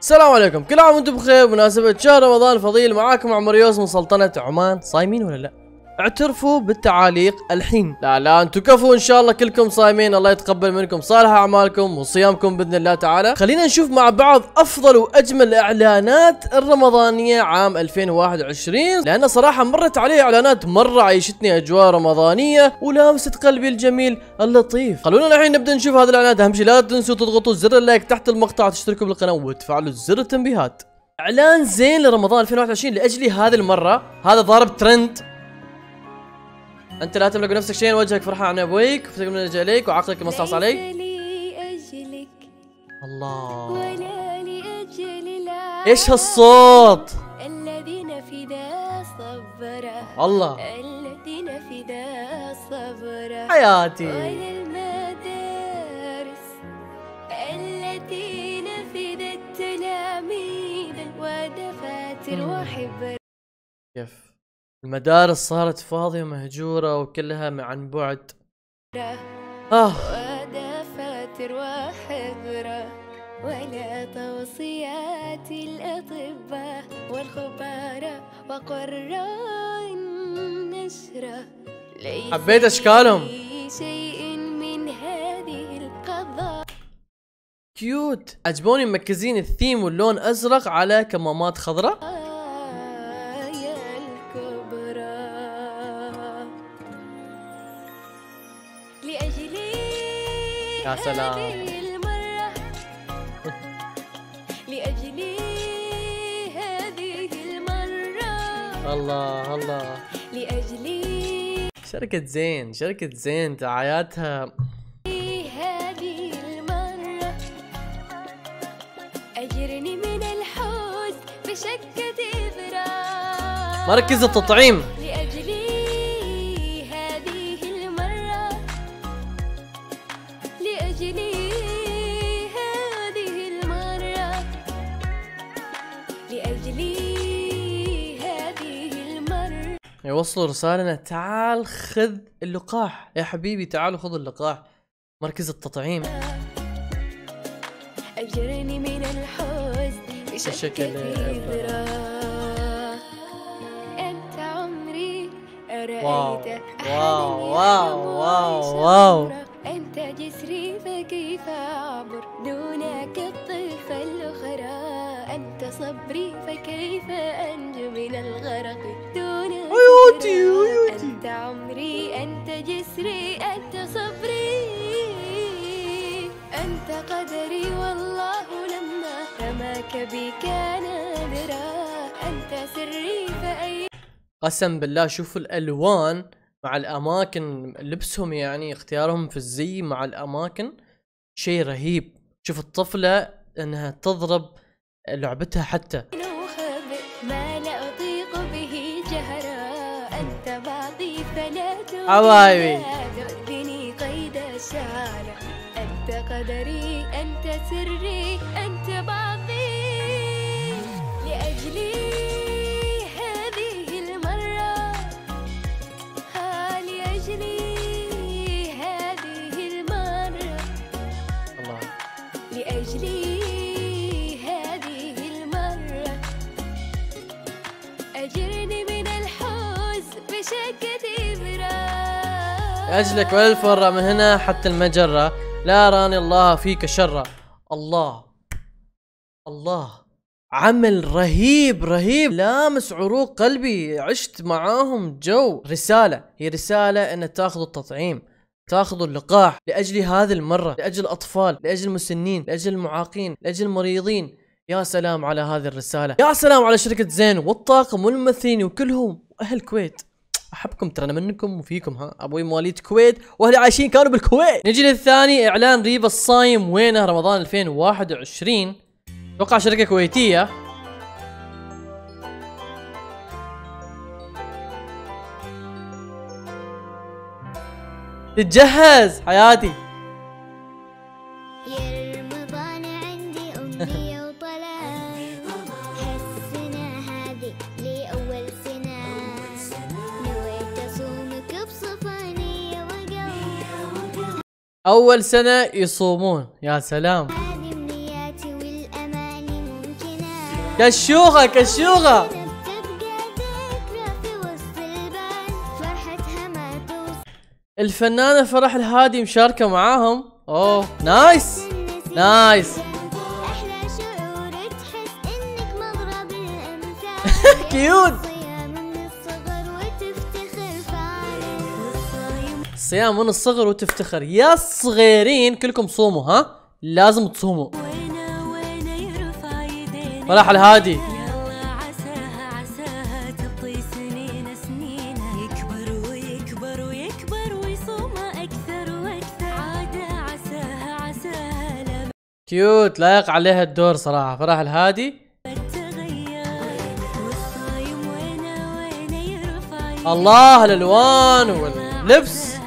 السلام عليكم. كل عام وأنتم بخير. بمناسبة شهر رمضان الفضيل معاكم عمر يوسف من سلطنة عمان. صايمين ولا لا؟ اعترفوا بالتعاليق الحين. لا لا أنتم كفو إن شاء الله كلكم صايمين. الله يتقبل منكم صالح أعمالكم وصيامكم بإذن الله تعالى. خلينا نشوف مع بعض أفضل وأجمل الإعلانات الرمضانية عام 2021 لأن صراحة مرت علي إعلانات مرة عيشتني أجواء رمضانية ولامست قلبي الجميل اللطيف. خلونا الحين نبدأ نشوف هذه الإعلانات. أهم شيء لا تنسوا تضغطوا زر اللايك تحت المقطع تشتركوا بالقناة وتفعلوا زر التنبيهات. إعلان زين لرمضان 2021 لاجلي هذه المرة. هذا ضارب ترند. أنت لا تملك نفسك شيئا وجهك فرحان أبويك. وفتك من اليك وعقلك مصاص عليك. لأجلك. الله. ولا لأجل إيش هالصوت؟ الذين فدا صبرا الله. الذين فدا صبرا حياتي. وللمدارس. التي نفذت تلاميذ ودفاتر وحبر كيف؟ المدارس صارت فاضية مهجورة وكلها عن بعد. آه. ودفاتر وحبرة ولا توصيات الأطباء والخبراء وقراء النشرة حبيت أشكالهم. شيء من هذه القضايا كيوت. عجبوني مركزين الثيم واللون أزرق على كمامات خضراء. يا سلام. المرة لأجلي هذه المرة. الله الله. لأجلي شركة زين شركة زين دعاياتها هذه المرة. أجرني من الحوز بشكة إبرة مركز التطعيم. يوصلوا رسالة تعال خذ اللقاح. يا حبيبي تعالوا خذوا اللقاح مركز التطعيم. أجرني من الحوز بشكل أنت عمري واو. واو، واو، واو، عمره. أنت جسري فكيف أعبر دونك الطيفة الأخرى؟ أنت صبري فكيف أنجو من الغرق؟ دون عيوتي، قدرة. عيوتي. أنت عمري أنت جسري أنت صبري أنت قدري والله لما رماك بي كان درا أنت سري فأي قسم بالله شوفوا الألوان مع الأماكن لبسهم يعني اختيارهم في الزي مع الأماكن شيء رهيب شوف الطفلة إنها تضرب لعبتها حتى حبايبي. لا تؤذني قيد الشعر أنت قدري أنت سري أنت بعضي لأجلي هذه المرة. ها لأجلي هذه المرة. الله. لأجلي هذه المرة. أجرني من بشكة إبرة لأجلك ولا الفرة من هنا حتى المجرة. لا راني الله فيك شرا. الله الله. عمل رهيب رهيب. لامس عروق قلبي. عشت معاهم جو. رسالة هي رسالة ان تاخذوا التطعيم تاخذوا اللقاح لأجل هذه المرة لأجل الأطفال لأجل المسنين لأجل المعاقين لأجل المريضين. يا سلام على هذه الرسالة. يا سلام على شركة زين والطاقم والممثلين وكلهم. أهل الكويت. أحبكم ترى أنا منكم وفيكم ها؟ أبوي مواليد الكويت وأهلي عايشين كانوا بالكويت. نجي للثاني إعلان ريبا الصايم. وينه؟ رمضان 2021 أتوقع شركة كويتية. تتجهز حياتي. يا رمضان عندي أمنية أول سنة يصومون. يا سلام. كشوخة كشوخة. الفنانة فرح الهادي مشاركة معاهم. أوه nice. nice. cute. والصايم صيام من الصغر وتفتخر. يا الصغيرين كلكم صوموا ها؟ لازم تصوموا. فرح الهادي cute لايق عليها الدور صراحة. فرح الهادي الله الألوان واللبس.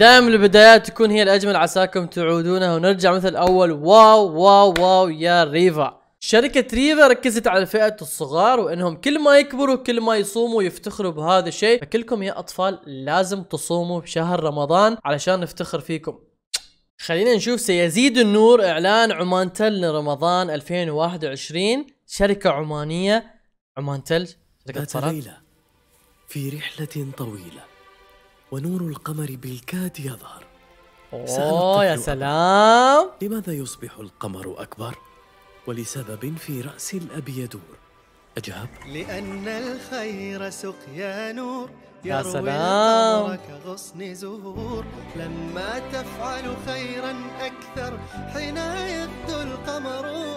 دائما البدايات تكون هي الأجمل عساكم تعودونها. ونرجع مثل اول wow wow wow يا ريفا. شركة ريفا ركزت على فئة الصغار وإنهم كل ما يكبروا كل ما يصوموا يفتخروا بهذا الشيء. فكلكم يا أطفال لازم تصوموا بشهر رمضان علشان نفتخر فيكم. خلينا نشوف سيزيد النور. إعلان عمان تل لرمضان 2021 شركة عمانية. عمان تل شركة في رحلة طويلة. ونور القمر بالكاد يظهر. أوه يا سلام. لماذا يصبح القمر أكبر؟ ولسبب في رأس الأب يدور. أجاب لأن الخير سقيا نور يا سلام. القمر كغصن زهور. لما تفعل خيرا أكثر حين يبدو القمر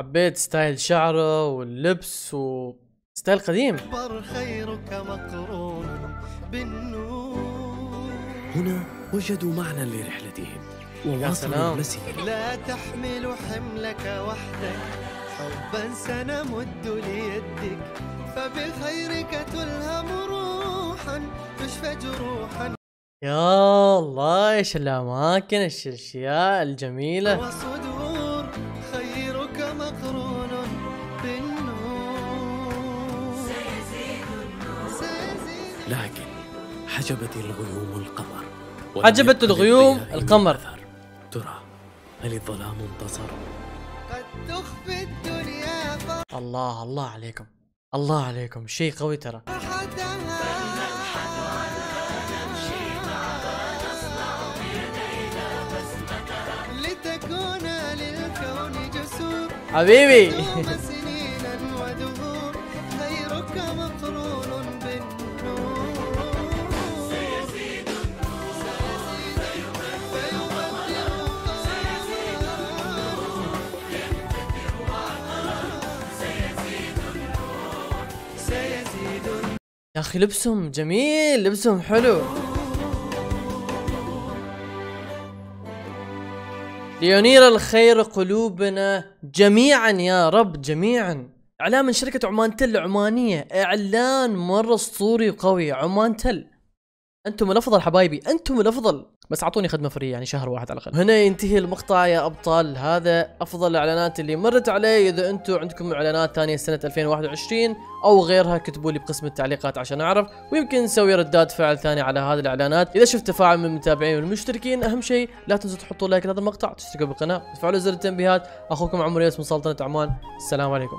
حبيت style شعره واللبس و style قديم. أكبر خيرك مقرون بالنور. هنا وجدوا معنى لرحلتهم وواصلوا سلام. المسير لا تحمل حملك وحدك حبا سنمد ليدك. فبخيرك تلهم روحا تشفى جروحا. يا الله إيش الأماكن إيش الأشياء الجميلة. حجبت الغيوم القمر. حجبت الغيوم القمر. ترى هل الظلام انتصر؟ قد تخفي الدنيا الله الله عليكم. الله عليكم. شيء قوي ترى. حبيبي. يا أخي لبسهم جميل لبسهم حلو. لينير الخير قلوبنا جميعا يا رب جميعا. إعلان من شركة عمان تل عمانية. إعلان مرة أسطوري وقوي عمان تل. أنتم الأفضل حبايبي أنتم الأفضل. بس أعطوني خدمة free يعني شهر واحد على الأقل. هنا ينتهي المقطع يا أبطال. هذا أفضل الإعلانات اللي مرت علي إذا أنتم عندكم إعلانات ثانية سنه 2021 أو غيرها كتبوا لي بقسم التعليقات عشان أعرف. ويمكن نسوي ردات فعل ثانية على هذه الإعلانات. إذا شفت تفاعل من المتابعين والمشتركين أهم شيء لا تنسوا تحطوا لايك لهذا المقطع تشتركوا بالقناة وتفعلوا زر التنبيهات. أخوكم عمر ياس من سلطنة عمان السلام عليكم.